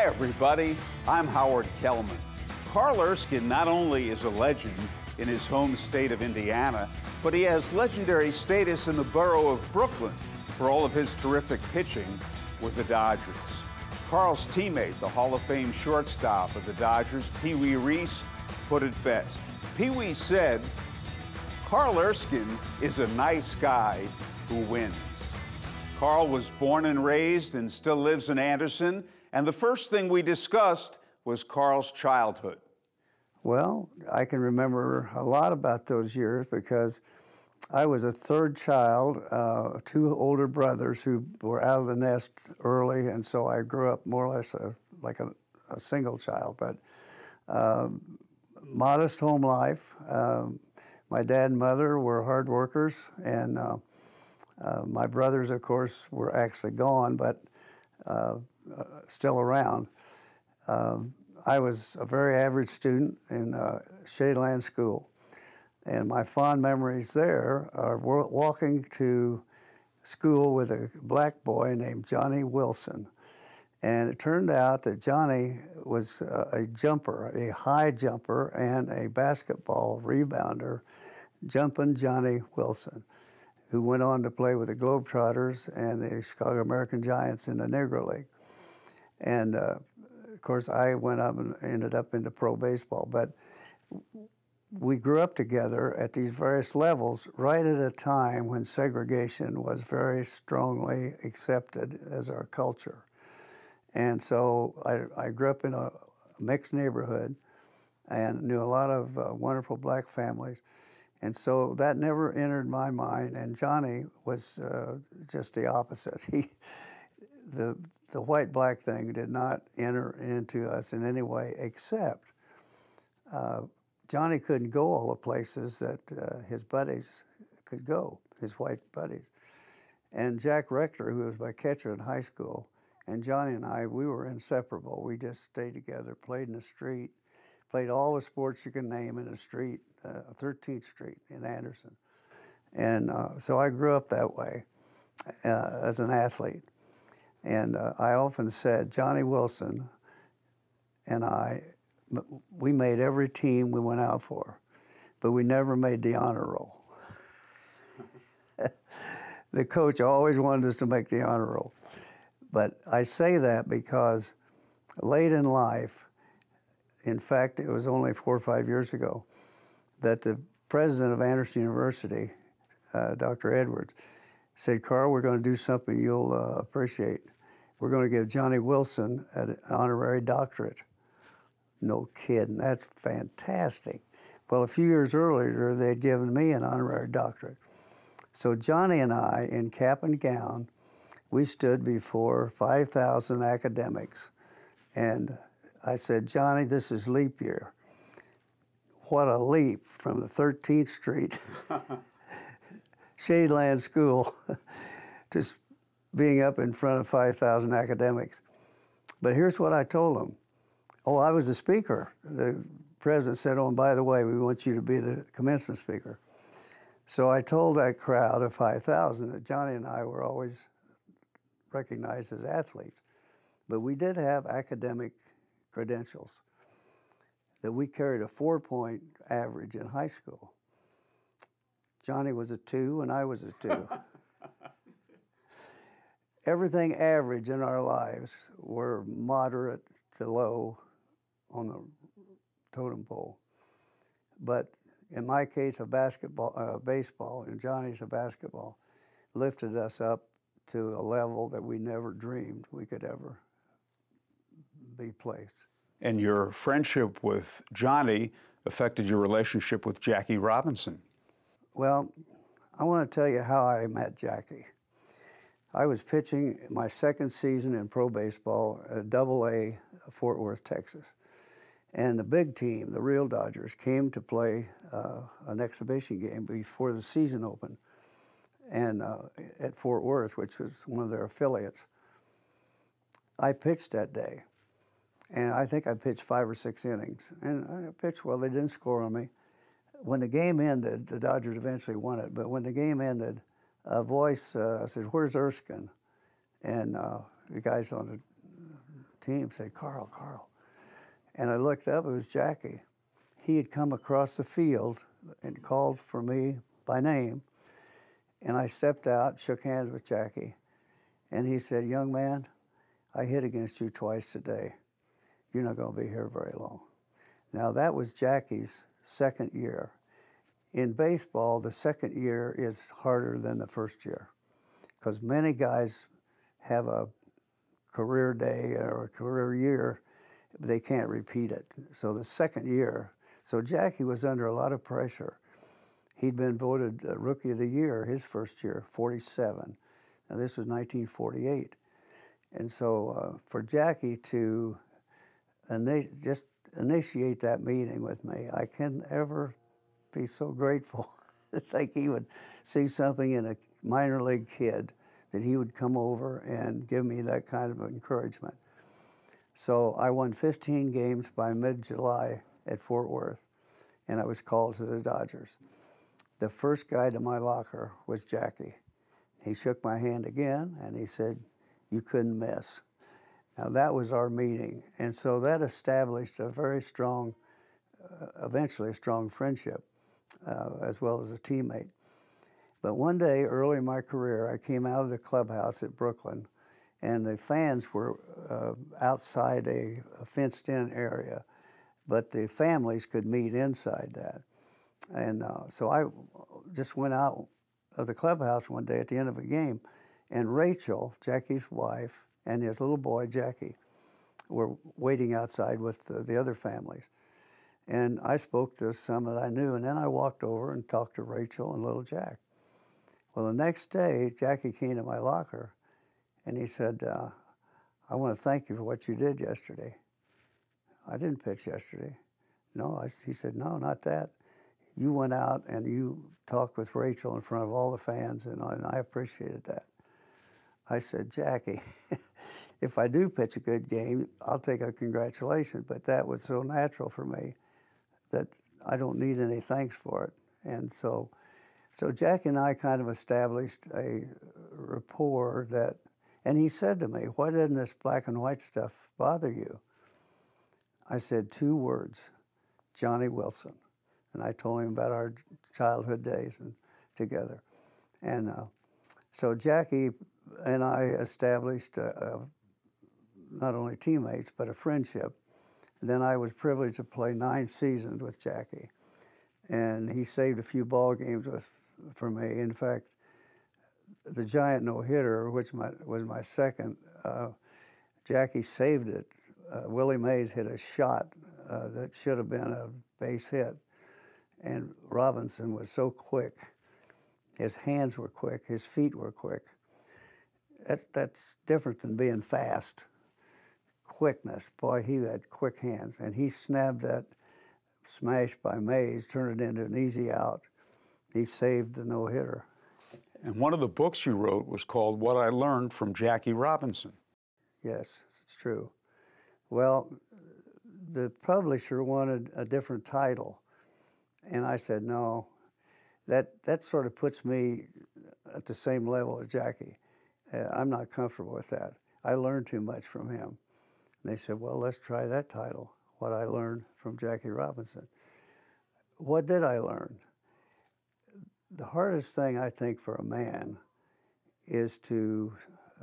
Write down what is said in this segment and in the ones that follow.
Hi, everybody. I'm Howard Kellman. Carl Erskine not only is a legend in his home state of Indiana, but he has legendary status in the borough of Brooklyn for all of his terrific pitching with the Dodgers. Carl's teammate, the Hall of Fame shortstop of the Dodgers, Pee Wee Reese, put it best. Pee Wee said, Carl Erskine is a nice guy who wins. Carl was born and raised and still lives in Anderson, and the first thing we discussed was Carl's childhood. Well, I can remember a lot about those years because I was a third child, uh, two older brothers who were out of the nest early, and so I grew up more or less a, like a, a single child. But um, modest home life. Um, my dad and mother were hard workers, and uh, uh, my brothers, of course, were actually gone, but uh, still around. Um, I was a very average student in uh, Shadeland School. And my fond memories there are walking to school with a black boy named Johnny Wilson. And it turned out that Johnny was a jumper, a high jumper, and a basketball rebounder, jumping Johnny Wilson, who went on to play with the Globetrotters and the Chicago American Giants in the Negro League. And uh, of course, I went up and ended up into pro baseball. But we grew up together at these various levels right at a time when segregation was very strongly accepted as our culture. And so I, I grew up in a mixed neighborhood and knew a lot of uh, wonderful black families. And so that never entered my mind. And Johnny was uh, just the opposite. He, the, the white black thing did not enter into us in any way except uh, Johnny couldn't go all the places that uh, his buddies could go, his white buddies. And Jack Rector, who was my catcher in high school, and Johnny and I, we were inseparable. We just stayed together, played in the street, played all the sports you can name in the street, uh, 13th Street in Anderson. And uh, so I grew up that way uh, as an athlete. And uh, I often said, Johnny Wilson and I we made every team we went out for, but we never made the honor roll. the coach always wanted us to make the honor roll. But I say that because late in life, in fact, it was only four or five years ago, that the president of Anderson University, uh, Dr. Edwards, said, Carl, we're going to do something you'll uh, appreciate. We're going to give Johnny Wilson an honorary doctorate. No kidding, that's fantastic. Well, a few years earlier, they'd given me an honorary doctorate. So Johnny and I, in cap and gown, we stood before 5,000 academics. And I said, Johnny, this is leap year. What a leap from the 13th Street Shadeland School to being up in front of 5,000 academics. But here's what I told them Oh, I was the speaker. The president said, Oh, and by the way, we want you to be the commencement speaker. So I told that crowd of 5,000 that Johnny and I were always recognized as athletes. But we did have academic credentials, that we carried a four point average in high school. Johnny was a two, and I was a two. Everything average in our lives were moderate to low on the totem pole. But in my case, a basketball, uh, baseball, and Johnny's a basketball, lifted us up to a level that we never dreamed we could ever be placed. And your friendship with Johnny affected your relationship with Jackie Robinson. Well, I want to tell you how I met Jackie. I was pitching my second season in pro baseball at Double A, Fort Worth, Texas. And the big team, the real Dodgers, came to play uh, an exhibition game before the season opened, and uh, at Fort Worth, which was one of their affiliates. I pitched that day, and I think I pitched five or six innings, and I pitched well. They didn't score on me. When the game ended, the Dodgers eventually won it. But when the game ended, a voice uh, said, "Where's Erskine?" And uh, the guys on the team said, Carl, Carl. And I looked up, it was Jackie. He had come across the field and called for me by name. And I stepped out, shook hands with Jackie, and he said, Young man, I hit against you twice today. You're not going to be here very long. Now, that was Jackie's second year. In baseball, the second year is harder than the first year because many guys have a career day or a career year, they can't repeat it. So the second year, so Jackie was under a lot of pressure. He'd been voted Rookie of the Year his first year, 47. Now this was 1948. And so uh, for Jackie to and they just initiate that meeting with me, I can ever be so grateful to think he would see something in a minor league kid that he would come over and give me that kind of encouragement. So I won 15 games by mid July at Fort Worth, and I was called to the Dodgers. The first guy to my locker was Jackie. He shook my hand again and he said, You couldn't miss. Now that was our meeting. And so that established a very strong, uh, eventually a strong friendship, uh, as well as a teammate. But one day early in my career, I came out of the clubhouse at Brooklyn, and the fans were uh, outside a, a fenced in area, but the families could meet inside that. And uh, so I just went out of the clubhouse one day at the end of a game, and Rachel, Jackie's wife, and his little boy, Jackie, were waiting outside with the, the other families. And I spoke to some that I knew, and then I walked over and talked to Rachel and little Jack. Well, the next day, Jackie came to my locker and he said, uh, I want to thank you for what you did yesterday. I didn't pitch yesterday. No, I, he said, no, not that. You went out and you talked with Rachel in front of all the fans, and I, and I appreciated that. I said, Jackie, if I do pitch a good game, I'll take a congratulation, but that was so natural for me that I don't need any thanks for it. And so so Jack and I kind of established a rapport that, and he said to me, Why doesn't this black and white stuff bother you? I said two words Johnny Wilson. And I told him about our childhood days and together. And uh, so Jackie and I established a, a, not only teammates, but a friendship. And then I was privileged to play nine seasons with Jackie. And he saved a few ball games with for me. In fact, the giant no hitter, which my, was my second, uh, Jackie saved it. Uh, Willie Mays hit a shot uh, that should have been a base hit, and Robinson was so quick. His hands were quick. His feet were quick. That, that's different than being fast. Quickness, boy, he had quick hands, and he snapped that smash by Mays, turned it into an easy out he saved the no hitter. And one of the books you wrote was called What I Learned from Jackie Robinson. Yes, it's true. Well, the publisher wanted a different title. And I said, no, that, that sort of puts me at the same level as Jackie. Uh, I'm not comfortable with that. I learned too much from him. And they said, well, let's try that title, What I Learned from Jackie Robinson. What did I learn? the hardest thing I think for a man is to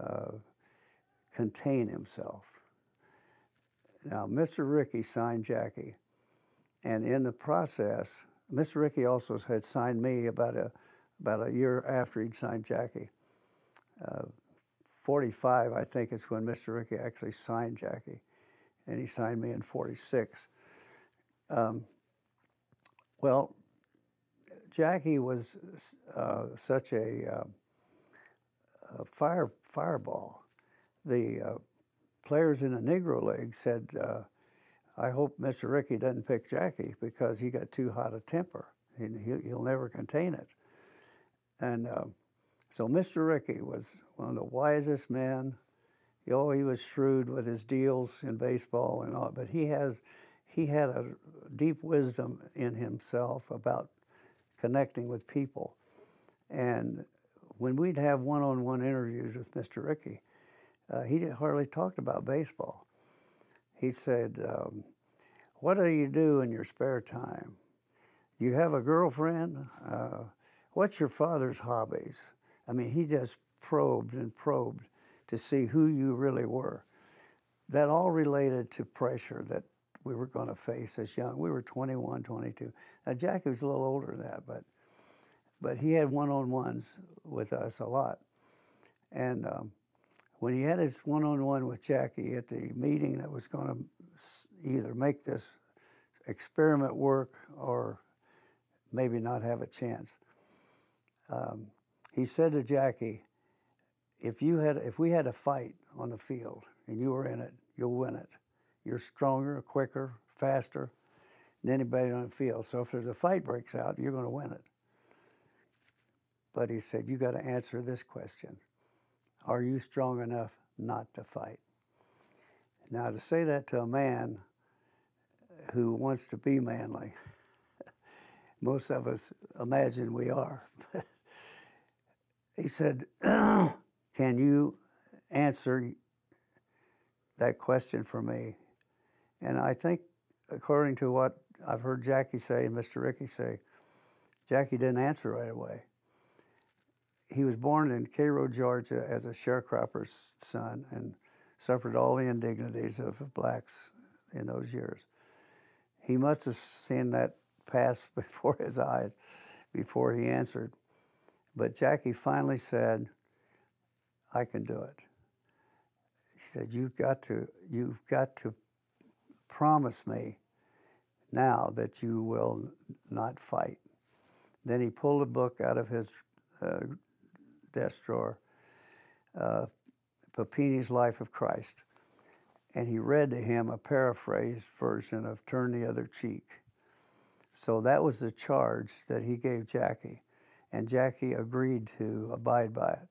uh, contain himself. Now, Mr. Rickey signed Jackie, and in the process, Mr. Rickey also had signed me about a about a year after he'd signed Jackie. Uh, 45, I think, is when Mr. Rickey actually signed Jackie, and he signed me in 46. Um, well, Jackie was uh, such a, uh, a, fire fireball. The uh, players in the Negro League said, uh, "I hope Mr. Rickey doesn't pick Jackie because he got too hot a temper and he'll never contain it." And uh, so Mr. Rickey was one of the wisest men. Know, he was shrewd with his deals in baseball and all, but he has he had a deep wisdom in himself about connecting with people. And when we'd have one on one interviews with Mr. Rickey, uh, he hardly talked about baseball. he said, um, What do you do in your spare time? Do you have a girlfriend? Uh, what's your father's hobbies? I mean, he just probed and probed to see who you really were. That all related to pressure that we were going to face as young. We were 21, 22. Now, Jackie was a little older than that, but but he had one-on-ones with us a lot. And um, when he had his one-on-one with Jackie at the meeting that was going to either make this experiment work or maybe not have a chance, um, he said to Jackie, "If you had, if we had a fight on the field and you were in it, you'll win it. You're stronger, quicker, faster than anybody on the field. So if there's a fight breaks out, you're going to win it." But he said, "You got to answer this question: Are you strong enough not to fight?" Now, to say that to a man who wants to be manly, most of us imagine we are. he said, Can you answer that question for me? And I think, according to what I've heard Jackie say and Mr. Rickey say, Jackie didn't answer right away. He was born in Cairo, Georgia, as a sharecropper's son and suffered all the indignities of blacks in those years. He must have seen that pass before his eyes before he answered. But Jackie finally said, I can do it. She said, You've got to, you've got to promise me now that you will not fight. Then he pulled a book out of his uh, desk drawer, uh, Papini's Life of Christ, and he read to him a paraphrased version of Turn the Other Cheek. So that was the charge that he gave Jackie, and Jackie agreed to abide by it.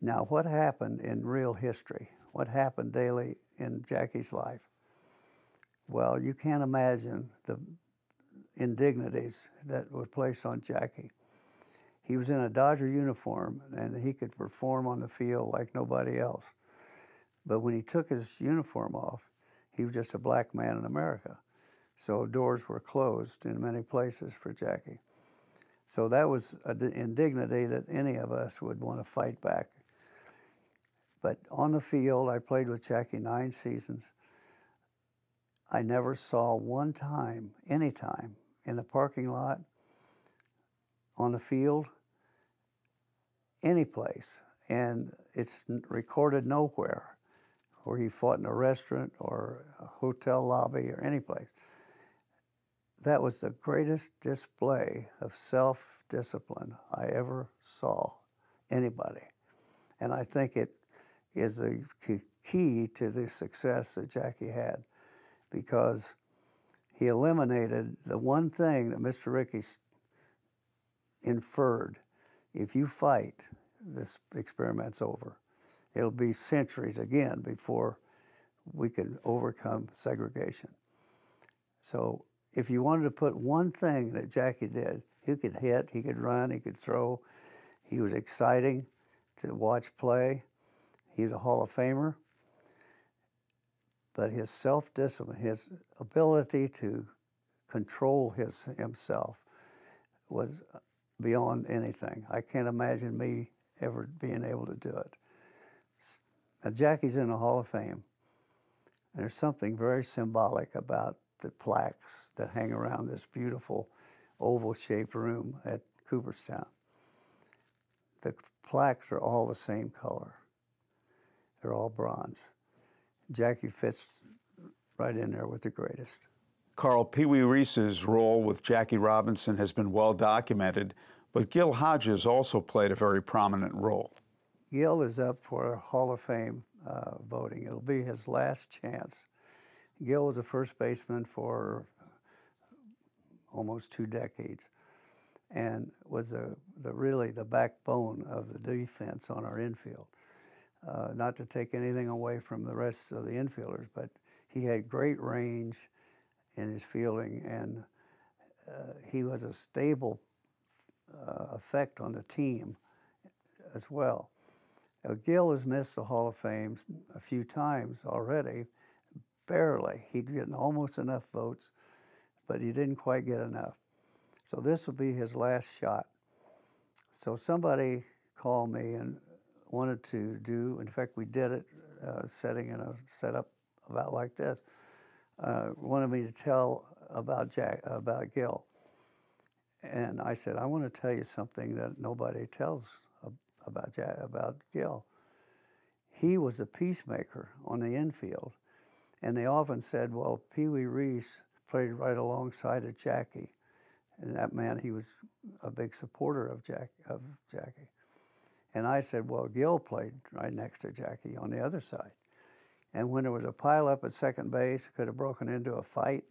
Now, what happened in real history? What happened daily in Jackie's life? Well, you can't imagine the indignities that were placed on Jackie. He was in a Dodger uniform and he could perform on the field like nobody else. But when he took his uniform off, he was just a black man in America. So doors were closed in many places for Jackie. So that was an indignity that any of us would want to fight back. But on the field, I played with Jackie nine seasons. I never saw one time, any time, in the parking lot, on the field, any place. And it's recorded nowhere where he fought in a restaurant or a hotel lobby or any place that was the greatest display of self discipline I ever saw anybody. And I think it is a key to the success that Jackie had because he eliminated the one thing that Mr. Rickey inferred if you fight, this experiment's over. It'll be centuries again before we can overcome segregation. So if you wanted to put one thing that Jackie did, he could hit, he could run, he could throw. He was exciting to watch play. He's a Hall of Famer. But his self discipline, his ability to control his himself was beyond anything. I can't imagine me ever being able to do it. Now, Jackie's in the Hall of Fame. There's something very symbolic about the plaques that hang around this beautiful oval shaped room at Cooperstown. The plaques are all the same color, they're all bronze. Jackie fits right in there with the greatest. Carl Pee Wee Reese's role with Jackie Robinson has been well documented, but Gil Hodges also played a very prominent role. Gil is up for Hall of Fame uh, voting. It'll be his last chance Gil was a first baseman for almost two decades and was a, the, really the backbone of the defense on our infield. Uh, not to take anything away from the rest of the infielders, but he had great range in his fielding, and uh, he was a stable uh, effect on the team as well. Gil has missed the Hall of Fame a few times already barely. He'd gotten almost enough votes, but he didn't quite get enough. So this will be his last shot. So somebody called me and wanted to do, in fact, we did it, uh, setting in a setup about like this, uh, wanted me to tell about Jack, about Gil. And I said, I want to tell you something that nobody tells about Jack, about Gil. He was a peacemaker on the infield, and they often said, "Well, Pee Wee Reese played right alongside of Jackie," and that meant he was a big supporter of Jack of Jackie. And I said, "Well, Gil played right next to Jackie on the other side." And when there was a pileup at second base, could have broken into a fight.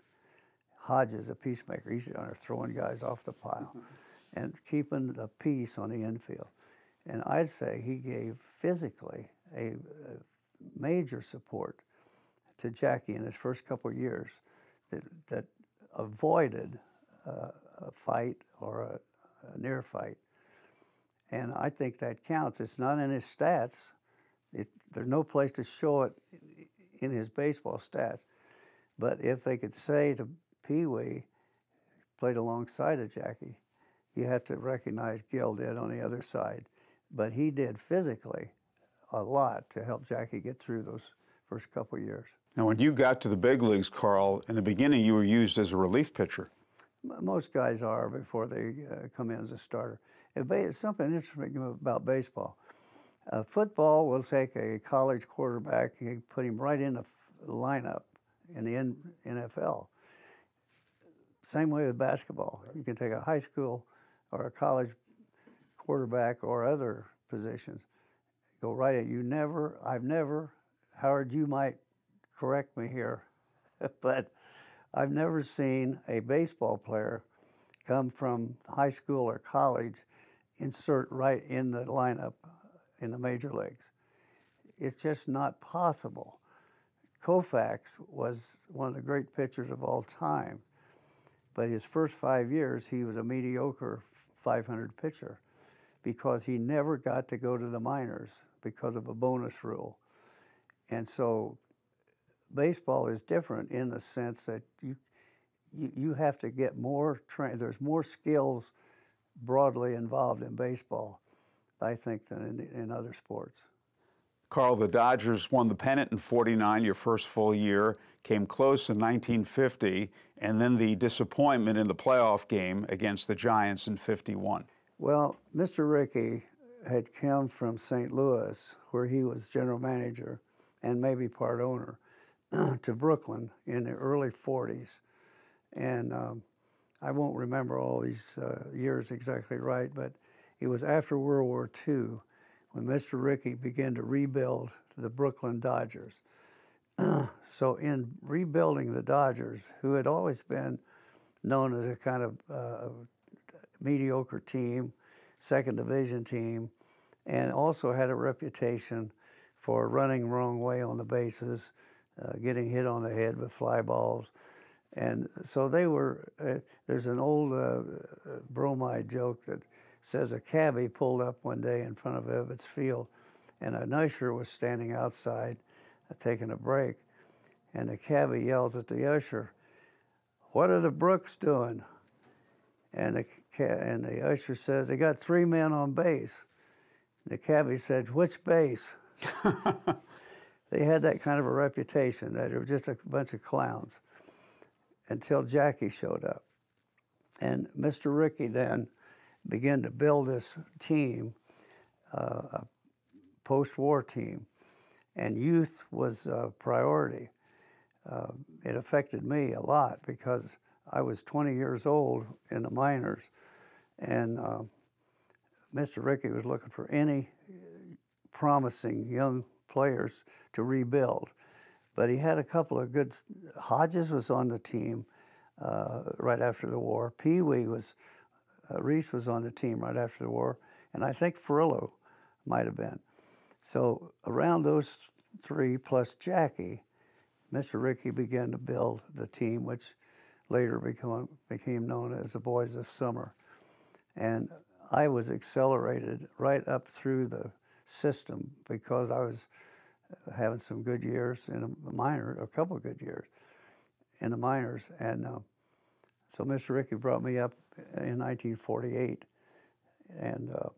Hodges, a peacemaker, he's on there throwing guys off the pile mm-hmm. and keeping the peace on the infield. And I'd say he gave physically a, a major support to Jackie in his first couple years that, that avoided uh, a fight or a, a, near fight. And I think that counts. It's not in his stats. It, there's no place to show it in his baseball stats. But if they could say to Pee Wee, played alongside of Jackie, you have to recognize Gil did on the other side but he did physically a lot to help Jackie get through those first couple years. Now, when you got to the big leagues, Carl, in the beginning you were used as a relief pitcher. Most guys are before they uh, come in as a starter. It's something interesting about baseball. Uh, football will take a college quarterback and put him right in the lineup in the N- NFL. Same way with basketball. You can take a high school or a college quarterback or other positions. Go right at you. Never, I've never, Howard, you might correct me here, but I've never seen a baseball player come from high school or college insert right in the lineup in the major leagues. It's just not possible. Koufax was one of the great pitchers of all time, but his first five years, he was a mediocre 500 pitcher because he never got to go to the minors because of a bonus rule. And so baseball is different in the sense that you you, you have to get more train there's more skills broadly involved in baseball, I think, than in, in other sports. Carl, the Dodgers won the pennant in 49, your first full year, came close in 1950, and then the disappointment in the playoff game against the Giants in 51. Well, Mr. Rickey had come from St. Louis, where he was general manager and maybe part owner, to Brooklyn in the early 40s. And um, I won't remember all these uh, years exactly right, but it was after World War II when Mr. Rickey began to rebuild the Brooklyn Dodgers. so, in rebuilding the Dodgers, who had always been known as a kind of uh, mediocre team, second division team, and also had a reputation for running wrong way on the bases, uh, getting hit on the head with fly balls. And so they were, uh, there's an old uh, bromide joke that says a cabbie pulled up one day in front of Ebbets Field, and an usher was standing outside uh, taking a break. And the cabbie yells at the usher, What are the Brooks doing? And the, and the usher says, They got three men on base. The cabbie said, Which base? they had that kind of a reputation that they were just a bunch of clowns until Jackie showed up. And Mr. Rickey then began to build this team, uh, a post war team, and youth was a priority. Uh, it affected me a lot because I was 20 years old in the minors, and uh, Mr. Rickey was looking for any promising young players to rebuild. But he had a couple of good. Hodges was on the team uh, right after the war. Pee Wee was, uh, Reese was on the team right after the war, and I think Furillo might have been. So around those three plus Jackie, Mr. Rickey began to build the team, which later become, became known as the Boys of Summer. And I was accelerated right up through the system because I was uh, having some good years in a minor, a couple of good years in the minors. And uh, so Mr. Rickey brought me up in 1948. And uh,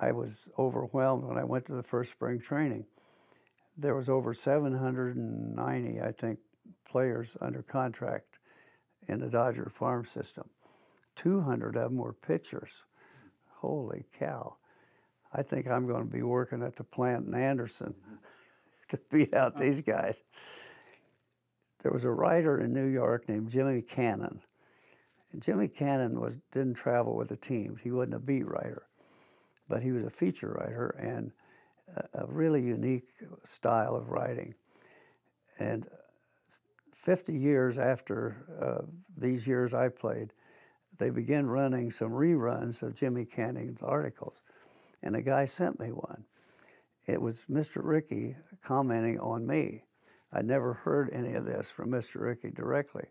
I was overwhelmed when I went to the first spring training. There was over 790, I think, players under contract in the Dodger farm system. 200 of them were pitchers. Holy cow. I think I'm going to be working at the plant in Anderson to beat out these guys. There was a writer in New York named Jimmy Cannon. And Jimmy Cannon was, didn't travel with the teams. He wasn't a beat writer, but he was a feature writer and a, a really unique style of writing. And 50 years after uh, these years I played, they began running some reruns of Jimmy Cannon's articles. And a guy sent me one. It was Mr. Rickey commenting on me. I'd never heard any of this from Mr. Rickey directly.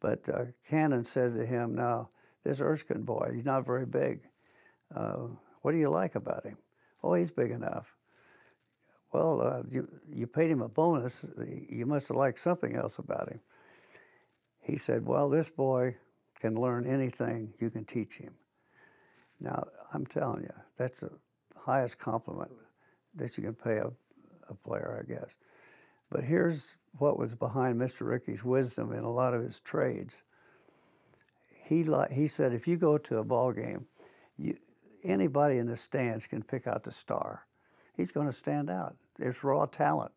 But uh, Cannon said to him, Now, this Erskine boy, he's not very big. Uh, what do you like about him? Oh, he's big enough. Well, uh, you, you paid him a bonus. You must have liked something else about him. He said, Well, this boy can learn anything you can teach him. Now, I'm telling you, that's the highest compliment that you can pay a, a player, I guess. But here's what was behind Mr. Rickey's wisdom in a lot of his trades. He, li- he said, if you go to a ball game, you, anybody in the stands can pick out the star. He's going to stand out. There's raw talent.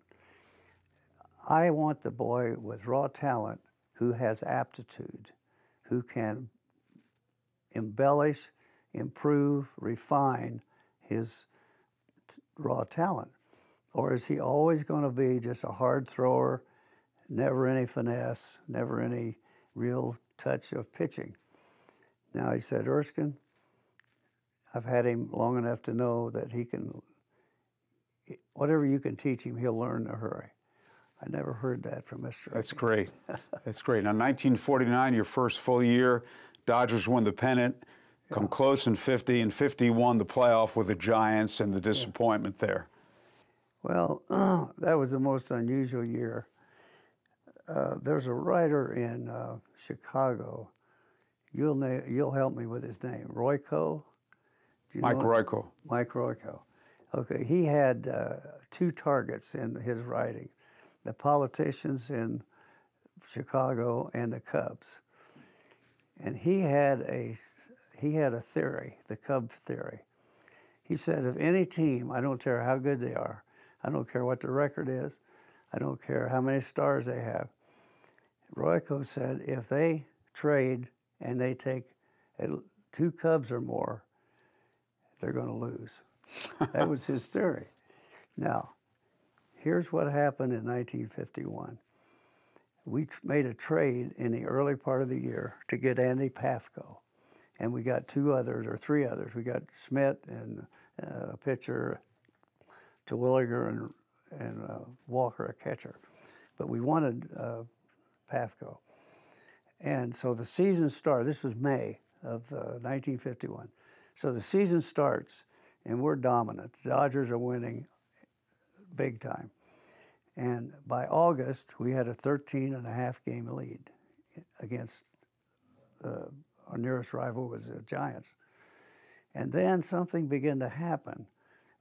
I want the boy with raw talent who has aptitude, who can embellish, improve, refine his t- raw talent. Or is he always going to be just a hard thrower, never any finesse, never any real touch of pitching? Now he said, Erskine, I've had him long enough to know that he can, whatever you can teach him, he'll learn in a hurry. I never heard that from Mr. That's great. That's great. Now, 1949, your first full year, Dodgers won the pennant, come close in 50, and 51 the playoff with the Giants and the disappointment there. Well, uh, that was the most unusual year. Uh, there's a writer in uh, Chicago. You'll na- you'll help me with his name, Royko. Mike Royko. Mike Royko. Okay, he had uh, two targets in his writing: the politicians in Chicago and the Cubs. And he had a he had a theory, the Cub theory. He said, if any team, I don't care how good they are, I don't care what the record is. I don't care how many stars they have. Royko said if they trade and they take two Cubs or more, they're going to lose. that was his theory. Now, here's what happened in 1951. We made a trade in the early part of the year to get Andy Pafko, and we got two others or three others. We got Schmitz and uh, a pitcher, Terwilliger and, and uh, Walker, a catcher. But we wanted uh, Pafko. And so the season started, this was May of 1951. Uh, so the season starts, and we're dominant. The Dodgers are winning big time. And by August, we had a 13 and a half game lead against uh, our nearest rival was the Giants. And then something began to happen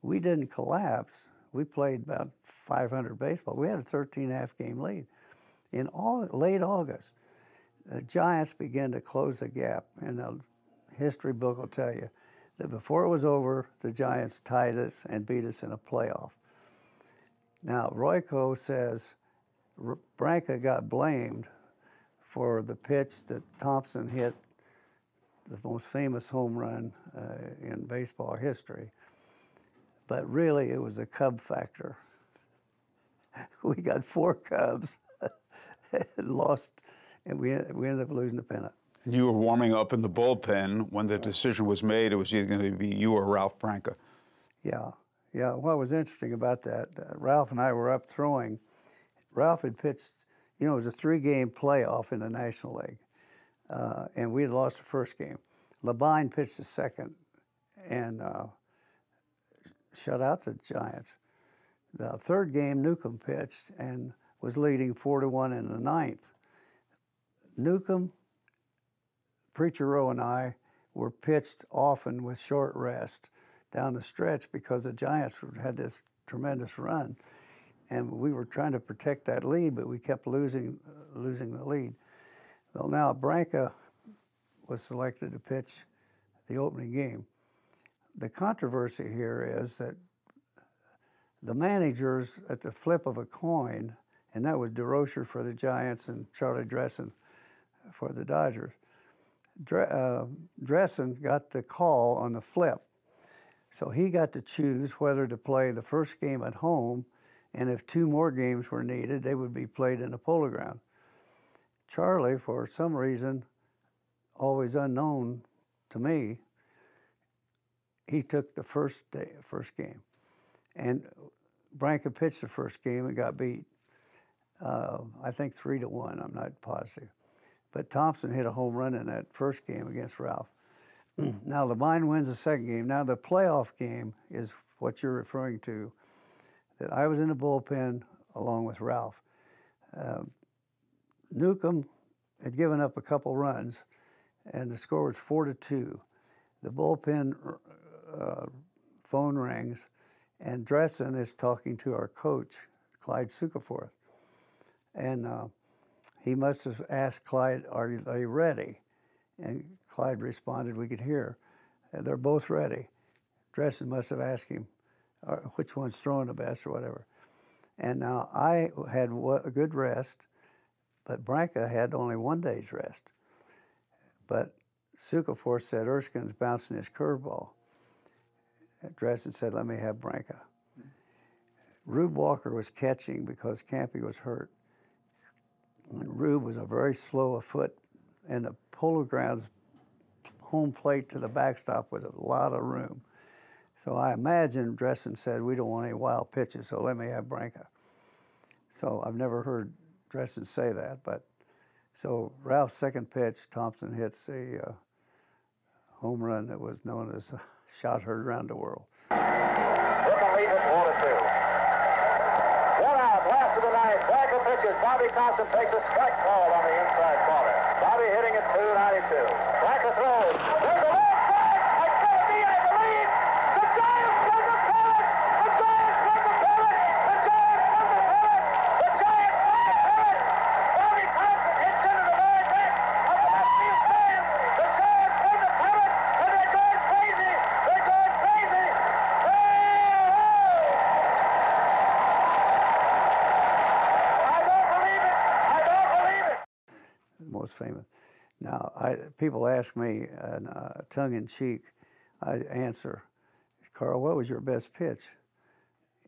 we didn't collapse. We played about 500 baseball. We had a 13 and a half game lead. In all, late August, the Giants began to close the gap. And the history book will tell you that before it was over, the Giants tied us and beat us in a playoff. Now, Royko says Branca got blamed for the pitch that Thomson hit, the most famous home run uh, in baseball history but really it was a cub factor. We got four cubs and lost, and we, we ended up losing the pennant. You were warming up in the bullpen when the decision was made. It was either going to be you or Ralph Branca. Yeah, yeah. What was interesting about that, uh, Ralph and I were up throwing. Ralph had pitched, you know, it was a three-game playoff in the National League, uh, and we had lost the first game. Labine pitched the second, and uh, shut out the Giants. The third game, Newcombe pitched and was leading four to one in the ninth. Newcombe, Preacher Roe, and I were pitched often with short rest down the stretch because the Giants had this tremendous run, and we were trying to protect that lead, but we kept losing losing the lead. Well, now Branca was selected to pitch the opening game. The controversy here is that the managers at the flip of a coin, and that was Durocher for the Giants and Charlie Dressen for the Dodgers. uh, Dressen got the call on the flip. So he got to choose whether to play the first game at home, and if two more games were needed, they would be played in the polo ground. Charlie, for some reason, always unknown to me, he took the first day, first game, and Branca pitched the first game and got beat. Uh, I think three to one. I'm not positive, but Thomson hit a home run in that first game against Ralph. now Labine wins the second game. Now the playoff game is what you're referring to. That I was in the bullpen along with Ralph. Uh, Newcombe had given up a couple runs, and the score was four to two. The bullpen uh, phone rings, and Dressen is talking to our coach, Clyde Sukeforth. And uh, he must have asked Clyde, Are they ready? And Clyde responded, We could hear. And they're both ready. Dressen must have asked him, Which one's throwing the best or whatever. And now I had a good rest, but Branca had only one day's rest. But Sukeforth said Erskine's bouncing his curveball. Dressen said, let me have Branca. Rube Walker was catching because Campy was hurt. And Rube was a very slow a foot, and the polo grounds home plate to the backstop was a lot of room. So I imagine Dressen said, we don't want any wild pitches, so let me have Branca. So I've never heard Dressen say that, but so Ralph's second pitch, Thomson hits a uh, home run that was known as a shot heard around the world. One out, last of the ninth. Branca pitches. Bobby Thomson takes a strike call on the inside corner. Bobby hitting at 292. Branca throws. Famous. Now, I, people ask me, uh, tongue in cheek, I answer, Carl, what was your best pitch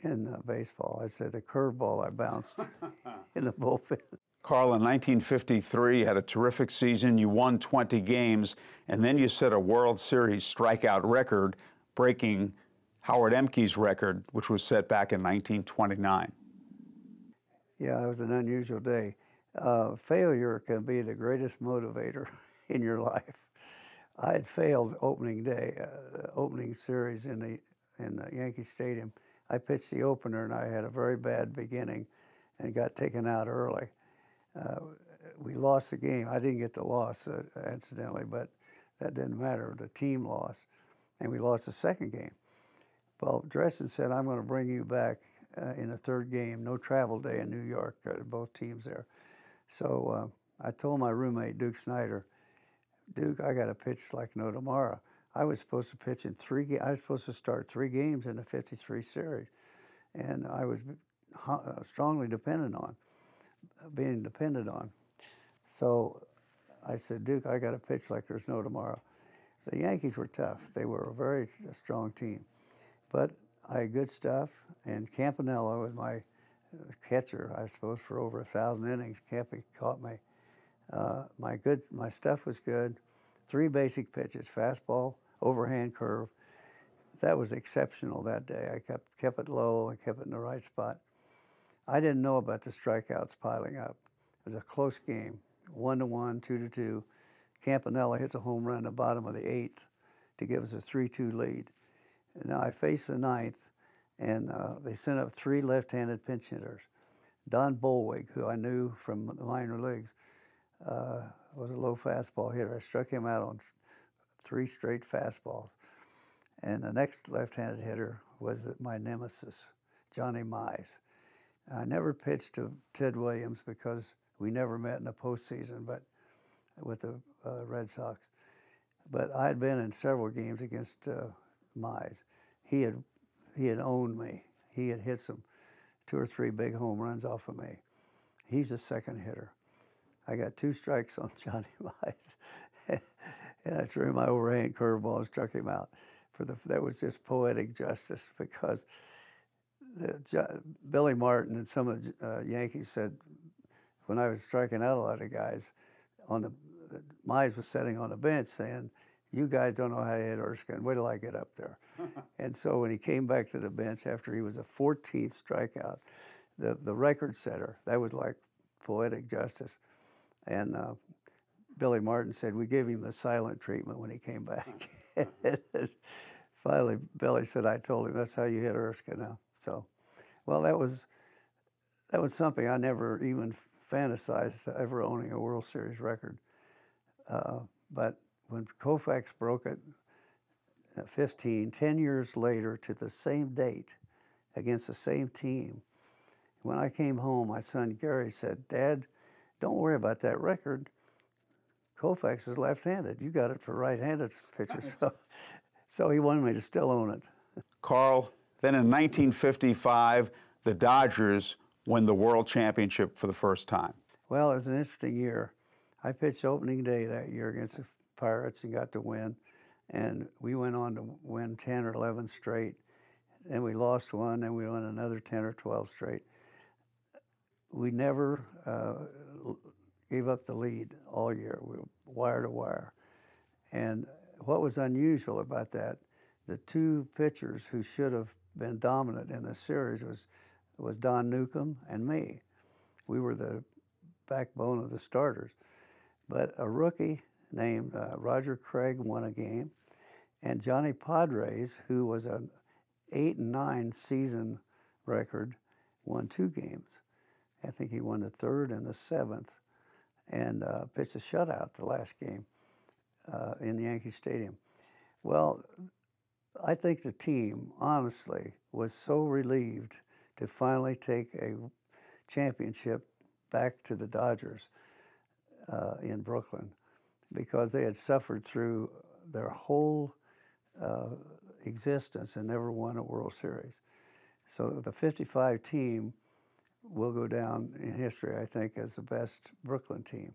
in uh, baseball? I said, the curveball I bounced in the bullpen. Carl, in 1953, you had a terrific season. You won 20 games, and then you set a World Series strikeout record, breaking Howard Ehmke's record, which was set back in 1929. Yeah, it was an unusual day uh, failure can be the greatest motivator in your life. I had failed opening day, uh, opening series in the in the Yankee Stadium. I pitched the opener and I had a very bad beginning, and got taken out early. Uh, we lost the game. I didn't get the loss, uh, incidentally, but that didn't matter. The team lost, and we lost the second game. Well, Dressen said, "I'm going to bring you back uh, in a third game. No travel day in New York. Uh, both teams there." So uh, I told my roommate, Duke Snider, Duke, I got to pitch like no tomorrow. I was supposed to pitch in three. I was supposed to start three games in the 53 series, and I was uh, strongly dependent on being dependent on. So I said, Duke, I got to pitch like there's no tomorrow. The Yankees were tough. They were a very strong team, but I had good stuff. And Campanella was my catcher, I suppose, for over a thousand innings. Campy caught me. Uh, my good, my stuff was good. Three basic pitches: fastball, overhand curve. That was exceptional that day. I kept kept it low. I kept it in the right spot. I didn't know about the strikeouts piling up. It was a close game, one to one, two to two. Campanella hits a home run in the bottom of the eighth to give us a three-two lead. And now I face the ninth, and uh, they sent up three left-handed pinch hitters. Don Bollweg, who I knew from the minor leagues, uh, was a low fastball hitter. I struck him out on three straight fastballs. And the next left-handed hitter was my nemesis, Johnny Mize. I never pitched to Ted Williams because we never met in the postseason, but with the uh, Red Sox. But I had been in several games against uh, Mize. He had he had owned me. He had hit some two or three big home runs off of me. He's a second hitter. I got two strikes on Johnny Mize, and I threw my overhand curveball and struck him out. For the that was just poetic justice because the, Billy Martin and some of the uh, Yankees said when I was striking out a lot of guys on the Mize was sitting on the bench saying, "You guys don't know how to hit Erskine. Wait till I get up there." and so when he came back to the bench after he was a 14th strikeout, the the record setter, that was like poetic justice. And uh, Billy Martin said we gave him the silent treatment when he came back. Finally, Billy said, "I told him that's how you hit Erskine now." So, well, that was that was something I never even fantasized ever owning a World Series record. Uh, but when Koufax broke it, at 15, 10 years later to the same date against the same team, when I came home, my son Gary said, Dad, don't worry about that record. Koufax is left-handed. You got it for right-handed pitchers. so, so he wanted me to still own it. Carl, then in 1955, the Dodgers win the World Championship for the first time. Well, it was an interesting year. I pitched opening day that year against the Pirates and got to win. And we went on to win 10 or 11 straight. And we lost one, and we won another 10 or 12 straight. We never uh, gave up the lead all year, we were wire to wire. And what was unusual about that, the two pitchers who should have been dominant in the series was was Don Newcombe and me. We were the backbone of the starters. But a rookie named uh, Roger Craig won a game, and Johnny Podres, who was an eight and nine season record, won two games. I think he won the third and the seventh, and uh, pitched a shutout the last game uh, in Yankee Stadium. Well, I think the team, honestly, was so relieved to finally take a championship back to the Dodgers uh, in Brooklyn because they had suffered through their whole uh, existence and never won a World Series. So the 55 team will go down in history, I think, as the best Brooklyn team.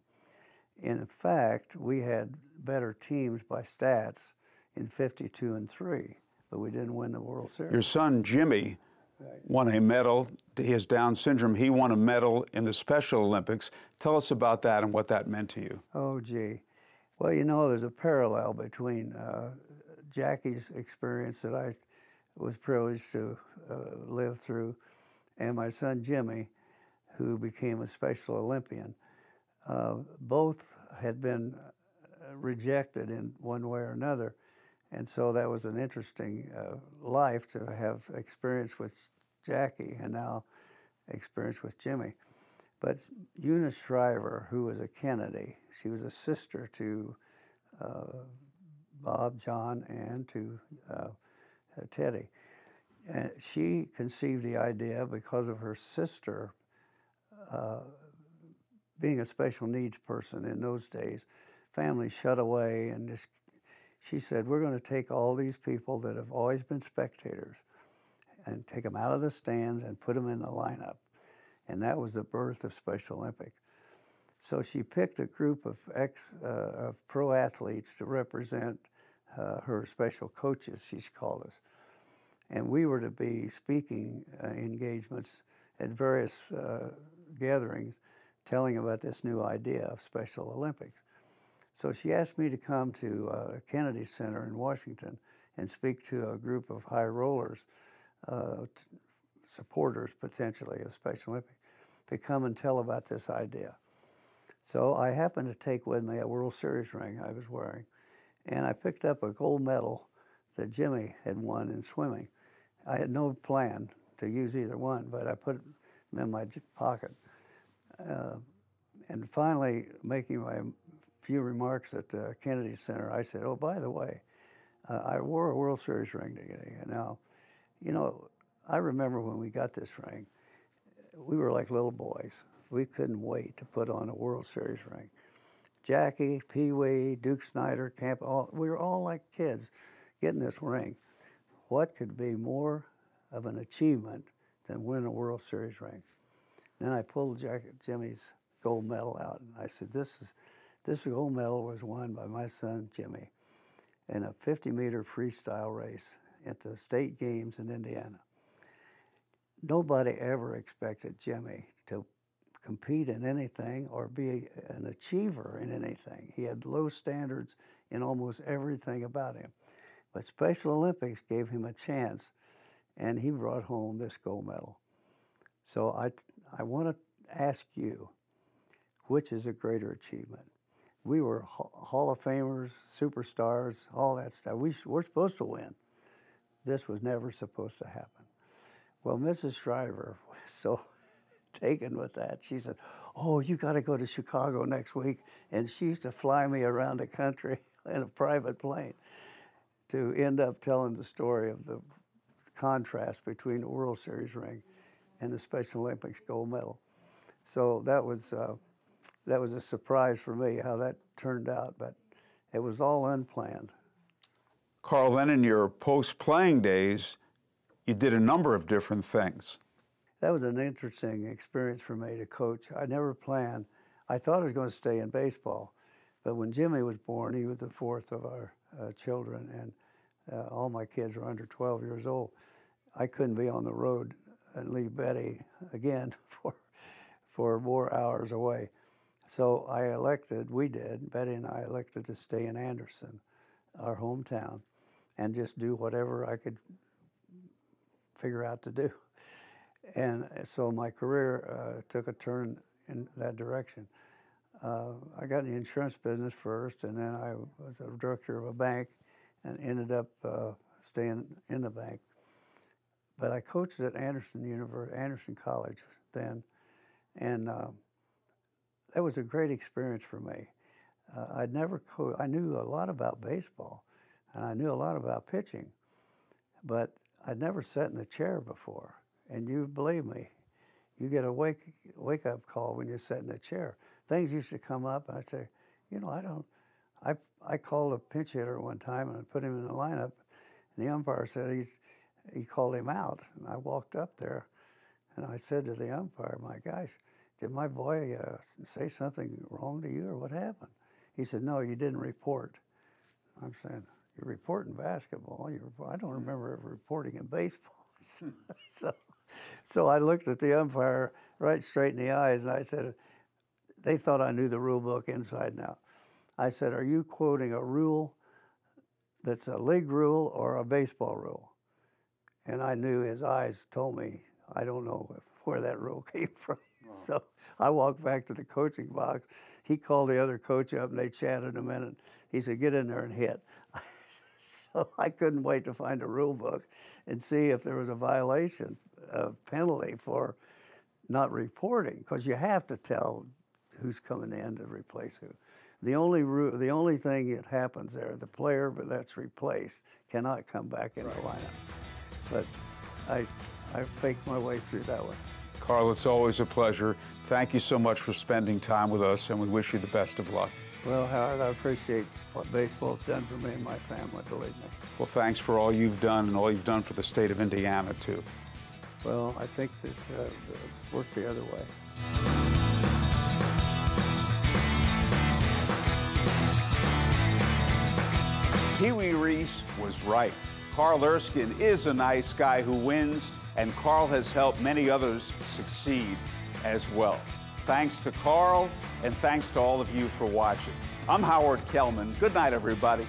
And in fact, we had better teams by stats in 52 and 3, but we didn't win the World Series. Your son, Jimmy, right. won a medal. He has Down syndrome. He won a medal in the Special Olympics. Tell us about that and what that meant to you. Oh, gee. Well, you know, there's a parallel between uh, Jackie's experience that I was privileged to uh, live through and my son Jimmy, who became a Special Olympian. Uh, both had been rejected in one way or another. And so that was an interesting uh, life to have experience with Jackie and now experience with Jimmy. But Eunice Shriver, who was a Kennedy, she was a sister to uh, Bob, John, and to uh, Teddy. And she conceived the idea because of her sister uh, being a special needs person in those days, families shut away and just she said, We're going to take all these people that have always been spectators and take them out of the stands and put them in the lineup. And that was the birth of Special Olympics. So she picked a group of ex uh, of pro athletes to represent uh, her special coaches, she's called us. And we were to be speaking uh, engagements at various uh, gatherings telling about this new idea of Special Olympics. So she asked me to come to uh, Kennedy Center in Washington and speak to a group of high rollers, uh, supporters potentially of Special Olympics, to come and tell about this idea. So I happened to take with me a World Series ring I was wearing, and I picked up a gold medal that Jimmy had won in swimming. I had no plan to use either one, but I put them in my pocket. Uh, and finally, making my few remarks at the Kennedy Center, I said, "Oh, by the way, uh, I wore a World Series ring today." Now, you know, I remember when we got this ring, we were like little boys. We couldn't wait to put on a World Series ring. Jackie, Pee Wee, Duke Snider, Camp, all, we were all like kids getting this ring. What could be more of an achievement than win a World Series ring? Then I pulled Jack, Jimmy's gold medal out, and I said, "This is this gold medal was won by my son Jimmy in a 50 meter freestyle race at the state games in Indiana." Nobody ever expected Jimmy to compete in anything or be an achiever in anything. He had low standards in almost everything about him. But Special Olympics gave him a chance, and he brought home this gold medal. So I, I want to ask you, which is a greater achievement? We were Hall of Famers, superstars, all that stuff. We, we're supposed to win. This was never supposed to happen. Well, Mrs. Shriver was so taken with that. She said, Oh, you got to go to Chicago next week. And she used to fly me around the country in a private plane to end up telling the story of the contrast between the World Series ring and the Special Olympics gold medal. So that was, uh, that was a surprise for me how that turned out, but it was all unplanned. Carl, then in your post playing days, you did a number of different things. That was an interesting experience for me to coach. I never planned. I thought I was going to stay in baseball, but when Jimmy was born, he was the fourth of our uh, children, and uh, all my kids were under 12 years old. I couldn't be on the road and leave Betty again for for more hours away. So I elected, we did, Betty and I elected to stay in Anderson, our hometown, and just do whatever I could figure out to do. And so my career uh, took a turn in that direction. Uh, I got in the insurance business first, and then I was a director of a bank and ended up uh, staying in the bank. But I coached at Anderson University, Anderson College then, and uh, that was a great experience for me. Uh, I'd never co- I knew a lot about baseball, and I knew a lot about pitching, but I'd never sat in a chair before. And you believe me, you get a wake wake up call when you sit in a chair. Things used to come up, and I'd say, you know, I don't. I I called a pinch hitter one time and I put him in the lineup, and the umpire said he he called him out, and I walked up there, and I said to the umpire, my gosh, did my boy uh, say something wrong to you or what happened? He said, no, you didn't report. I'm saying, you're reporting basketball. You're, I don't remember ever reporting in baseball. Hmm. so, so I looked at the umpire right straight in the eyes and I said, they thought I knew the rule book inside and out. I said, Are you quoting a rule that's a league rule or a baseball rule? And I knew his eyes told me, I don't know where that rule came from. So I walked back to the coaching box. He called the other coach up and they chatted a minute. He said, Get in there and hit. So I couldn't wait to find a rule book and see if there was a violation, a penalty for not reporting, because you have to tell who's coming in to replace who. The only the only thing that happens there, the player that's replaced cannot come back in right. the lineup. But I I faked my way through that one. Carl, it's always a pleasure. Thank you so much for spending time with us, and we wish you the best of luck. Well, Howard, I appreciate what baseball's done for me and my family, believe me. Well, thanks for all you've done and all you've done for the state of Indiana, too. Well, I think that uh, it's worked the other way. Pee Wee Reese was right. Carl Erskine is a nice guy who wins, and Carl has helped many others succeed as well. Thanks to Carl, and thanks to all of you for watching. I'm Howard Kellman. Good night, everybody.